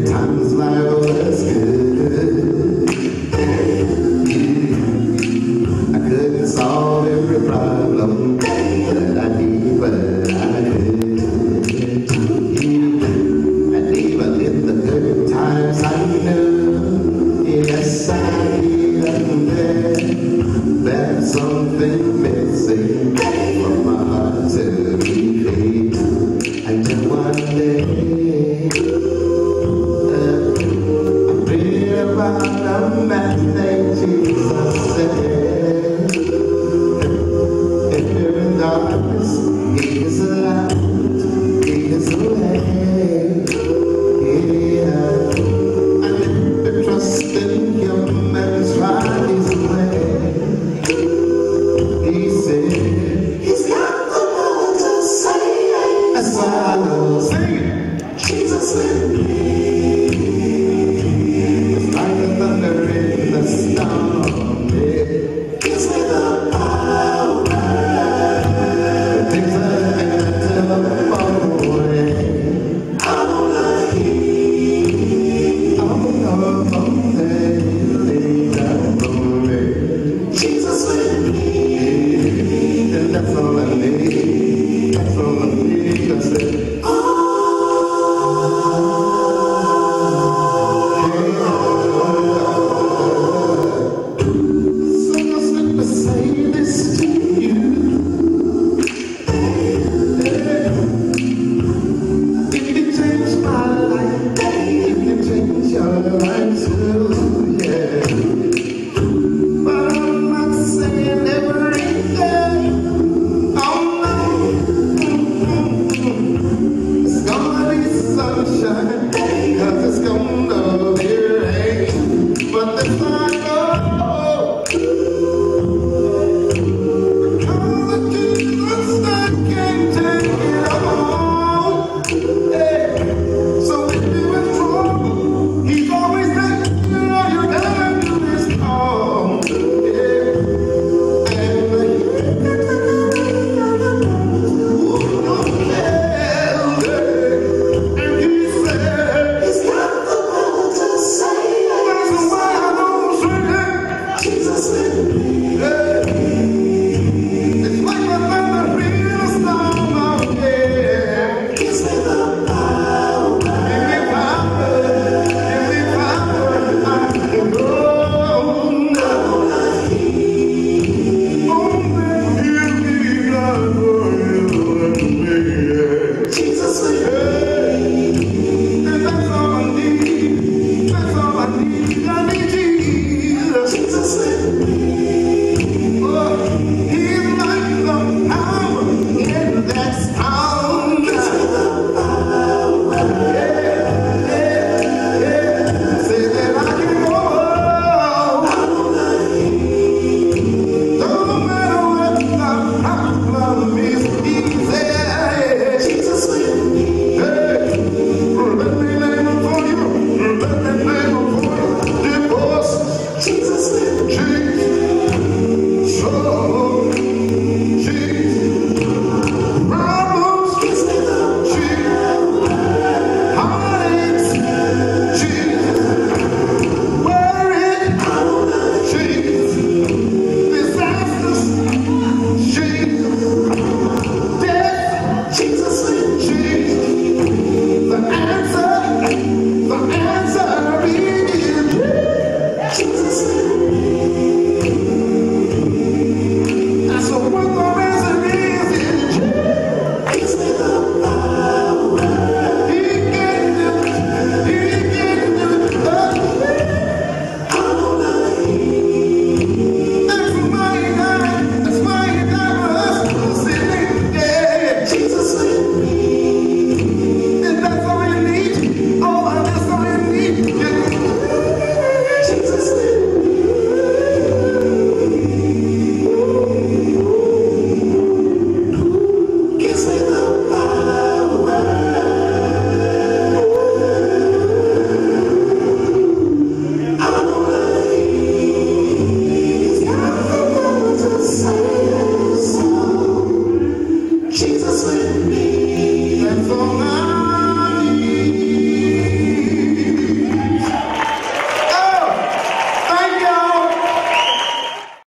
times, good. I couldn't solve every problem that I need, but I could. And even in the good times, I knew, yes, I did, that something. Jesus me.